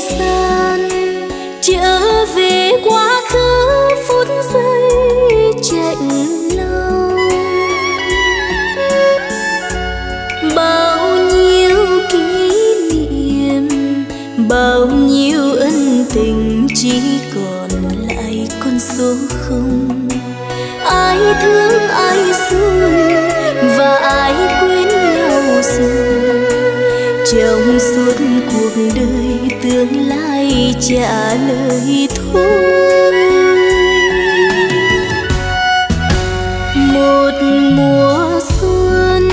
gian, trở về quá khứ phút giây chạnh lâu bao nhiêu kỷ niệm, bao nhiêu ân tình chỉ còn lại con số không. Ai thương, ai rồi và ai quên nhau rồi trong suốt cuộc đời tương lai trả lời thôi. Một mùa xuân,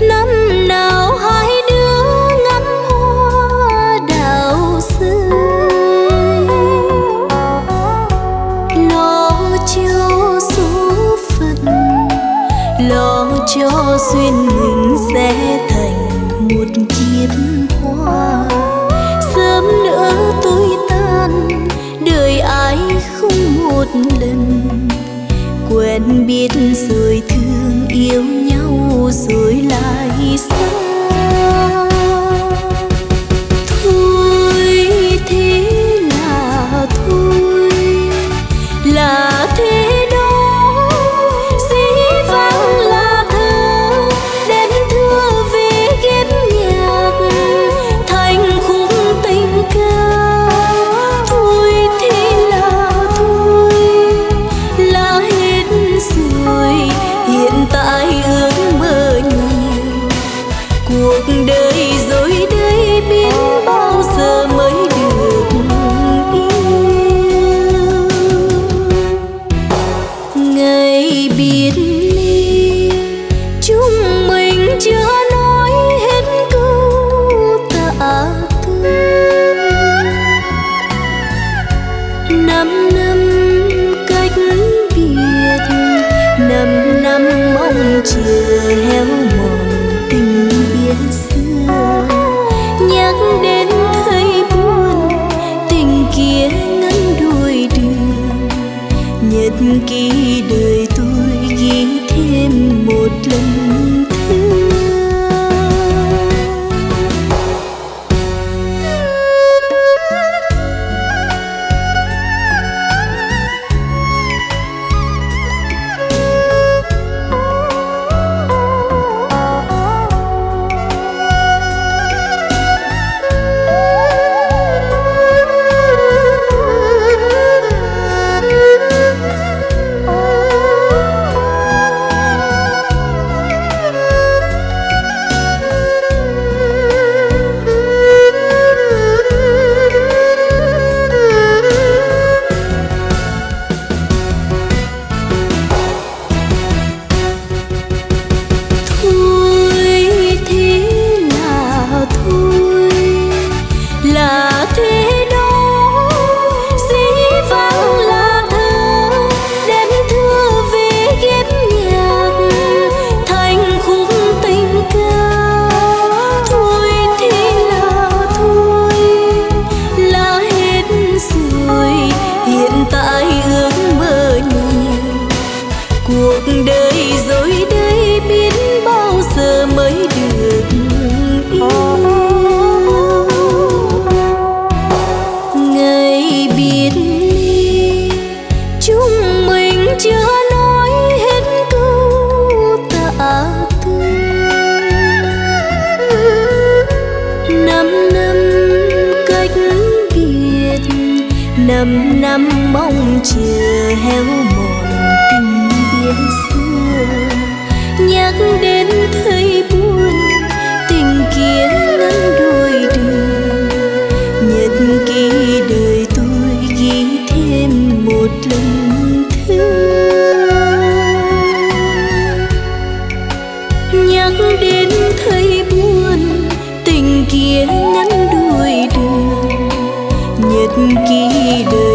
năm nào hai đứa ngắm hoa đào rơi. Lo cho số phận, lo cho duyên mình sẽ thành một chiếc hoa. Biết rồi thương yêu nhau rồi. Năm năm cách biệt, năm năm mong chờ héo mòn tình biết xưa. Nhắc đến thấy buồn, tình kia ngắn đôi đường. Nhật ký đời tôi ghi thêm một lần nữa năm năm mong chờ héo mòn tình biết xưa. Nhắc đến thấy buồn, tình kia ngắn đôi đường. Nhật ký đời tôi ghi thêm một lần thương. Nhắc đến thấy buồn, tình kia ngắn đôi đường. Nhật ký đời